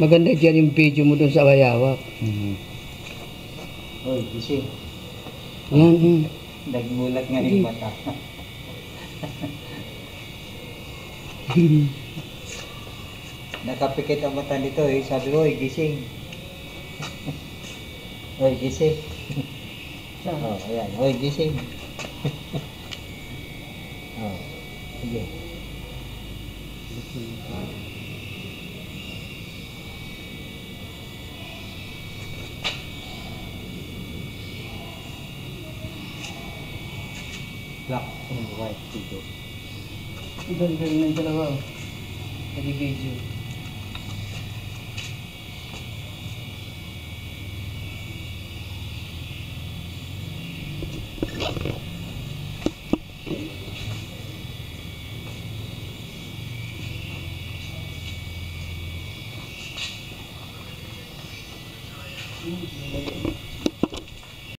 Maganda dyan yung video mo doon sa Bayawak. Mhm. Uy, gising. Yan, mm. Nagmulat nga yung mata. Nakapikit ang mata nito eh. Sabi ko, uy, gising. uy, gising. oh, ayan. Uy, gising. oh, sige. Black and white dito. Galing ng dalawa. oh. Nag-video. Hmm,